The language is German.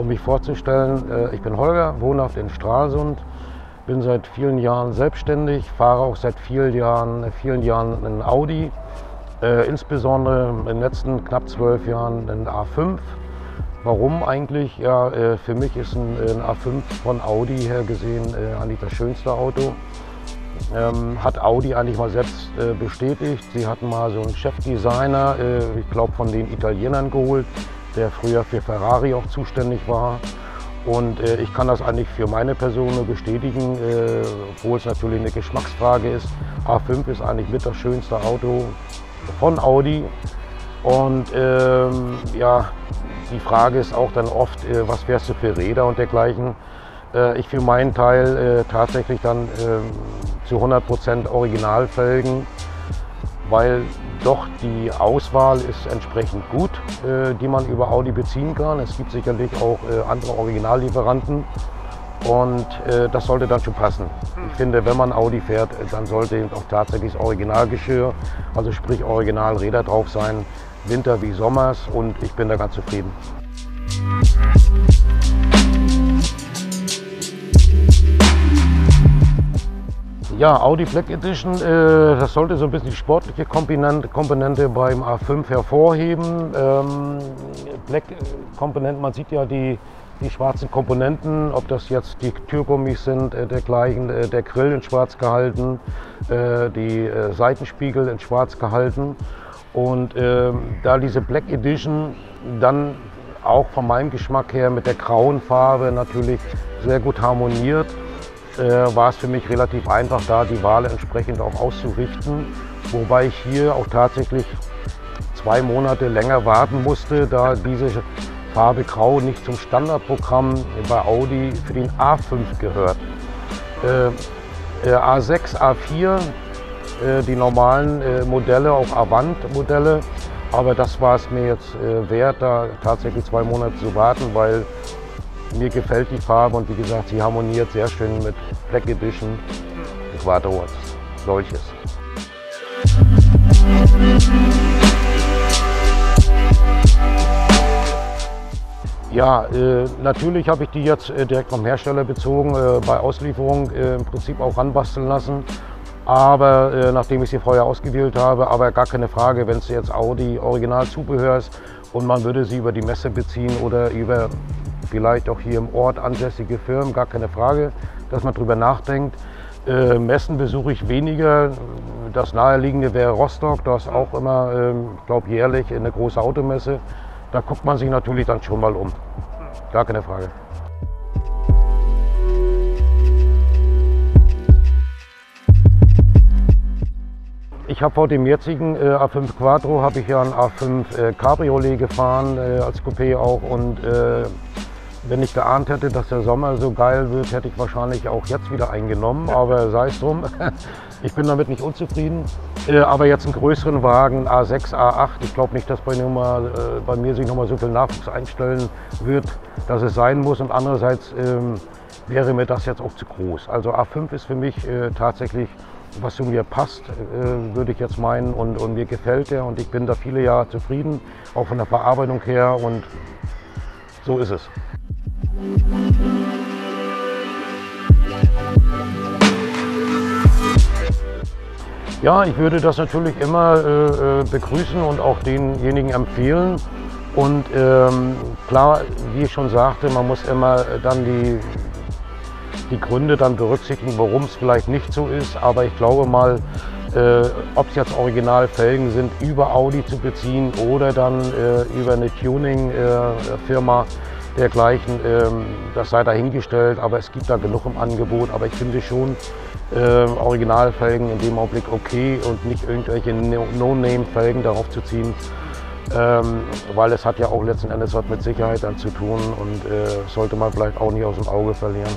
Um mich vorzustellen, äh, ich bin Holger, wohnhaft in Stralsund, bin seit vielen Jahren selbstständig, fahre auch seit vielen Jahren, vielen Jahren einen Audi, äh, insbesondere in den letzten knapp zwölf Jahren einen A5. Warum eigentlich? Ja, äh, für mich ist ein, ein, A5 von Audi her gesehen eigentlich das schönste Auto. Ähm, hat Audi eigentlich mal selbst äh, bestätigt. Sie hatten mal so einen Chefdesigner, äh, ich glaube von den Italienern geholt, der früher für Ferrari auch zuständig war. Und äh, ich kann das eigentlich für meine Person nur bestätigen, äh, obwohl es natürlich eine Geschmacksfrage ist. A5 ist eigentlich mit das schönste Auto von Audi. Und ähm, ja, die Frage ist auch dann oft, äh, was fährst du für Räder und dergleichen. Äh, ich für meinen Teil äh, tatsächlich dann ähm, zu 100% Originalfelgen, weil doch die Auswahl ist entsprechend gut, äh, die man über Audi beziehen kann. Es gibt sicherlich auch äh, andere Originallieferanten und äh, das sollte dann schon passen. Ich finde, wenn man Audi fährt, dann sollte auch tatsächlich das Originalgeschirr, also sprich Originalräder drauf sein, Winter wie Sommers und ich bin da ganz zufrieden. Ja, Audi Black Edition, äh, das sollte so ein bisschen die sportliche Komponente, Komponente beim A5 hervorheben. Ähm, Black Komponenten, man sieht ja die, die schwarzen Komponenten, ob das jetzt die Türgummis sind, äh, dergleichen, äh, der Grill in schwarz gehalten, äh, die äh, Seitenspiegel in schwarz gehalten. Und ähm, da diese Black Edition dann auch von meinem Geschmack her mit der grauen Farbe natürlich sehr gut harmoniert, äh, war es für mich relativ einfach, da die Wahl entsprechend auch auszurichten. Wobei ich hier auch tatsächlich zwei Monate länger warten musste, da diese Farbe Grau nicht zum Standardprogramm bei Audi für den A5 gehört. Äh, A6, A4, äh, die normalen äh, Modelle, auch Avant-Modelle, aber das war es mir jetzt äh, wert, da tatsächlich zwei Monate zu warten, weil mir gefällt die Farbe und wie gesagt, sie harmoniert sehr schön mit Black Edition. Warte als solches. Ja, äh, natürlich habe ich die jetzt äh, direkt vom Hersteller bezogen, äh, bei Auslieferung äh, im Prinzip auch ranbasteln lassen. Aber äh, nachdem ich sie vorher ausgewählt habe, aber gar keine Frage, wenn es jetzt Audi Original Zubehör ist und man würde sie über die Messe beziehen oder über vielleicht auch hier im Ort ansässige Firmen, gar keine Frage, dass man darüber nachdenkt. Äh, Messen besuche ich weniger. Das naheliegende wäre Rostock, da ist auch immer, äh, ich glaube jährlich eine große Automesse. Da guckt man sich natürlich dann schon mal um. Gar keine Frage. Ich habe vor dem jetzigen äh, A5 Quattro habe ich ja ein A5 äh, Cabriolet gefahren äh, als Coupé auch und äh, wenn ich geahnt hätte, dass der Sommer so geil wird, hätte ich wahrscheinlich auch jetzt wieder eingenommen, aber sei es drum. Ich bin damit nicht unzufrieden. Äh, aber jetzt einen größeren Wagen, A6, A8, ich glaube nicht, dass bei, mal, äh, bei, mir sich nochmal so viel Nachwuchs einstellen wird, dass es sein muss. Und andererseits ähm, wäre mir das jetzt auch zu groß. Also A5 ist für mich äh, tatsächlich, was zu mir passt, würde ich jetzt meinen. Und, und mir gefällt der und ich bin da viele Jahre zufrieden, auch von der Verarbeitung her. Und so ist es. Ja, ich würde das natürlich immer äh, äh, begrüßen und auch denjenigen empfehlen. Und ähm, klar, wie ich schon sagte, man muss immer dann die, die Gründe dann berücksichtigen, warum es vielleicht nicht so ist. Aber ich glaube mal, äh, ob es jetzt Originalfelgen sind, über Audi zu beziehen oder dann äh, über eine Tuning-Firma, äh, dergleichen. Ähm, das sei dahingestellt, aber es gibt da genug im Angebot. Aber ich finde schon äh, Originalfelgen in dem Augenblick okay und nicht irgendwelche No-Name-Felgen darauf zu ziehen. Ähm, weil es hat ja auch letzten Endes was mit Sicherheit dann zu tun und äh, sollte man vielleicht auch nicht aus dem Auge verlieren.